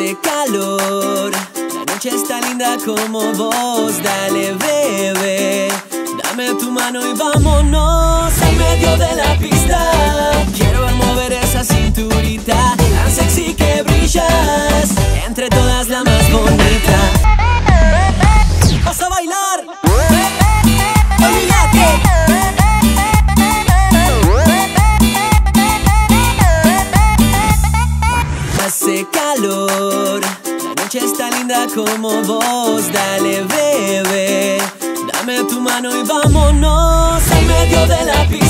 hace calor. La noche está linda como vos, dale bebé. Dame tu mano y vámonos. Hace calor, la noche está linda como vos, dale bebé. Dame tu mano y vámonos en medio de la pista.